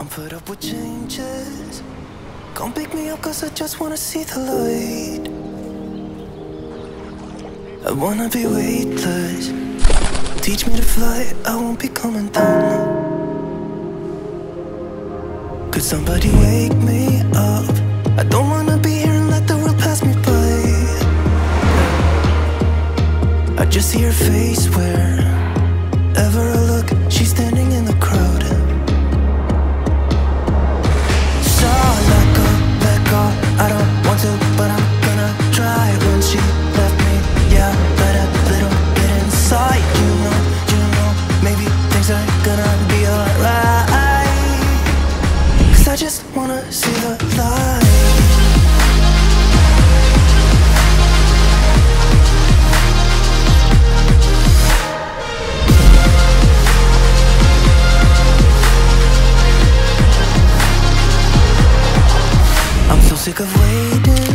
I'm fed up with changes. Come pick me up, cause I just wanna see the light. I wanna be weightless. Teach me to fly, I won't be coming down. Could somebody wake me up? I don't wanna be here and let the world pass me by. I just see your face wherever sick of waiting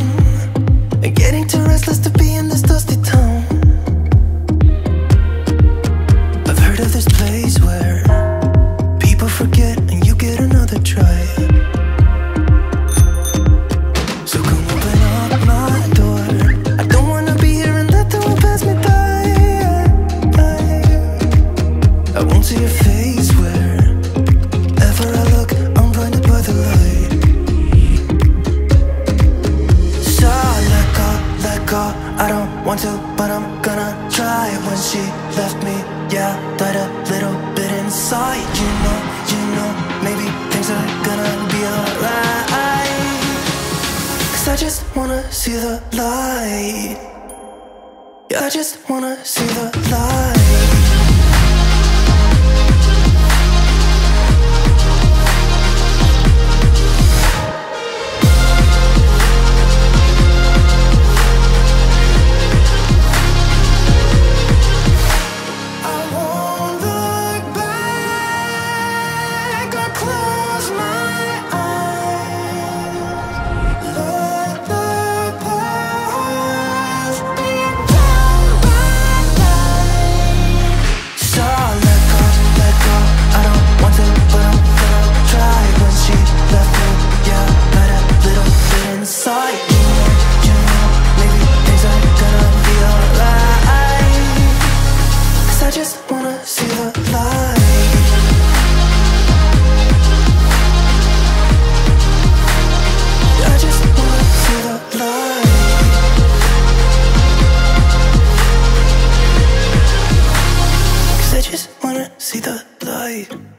want to, but I'm gonna try. When she left me, yeah, died a little bit inside. You know, you know, maybe things are gonna be alright. Cause I just wanna see the light. Yeah, I just wanna see the light. Cause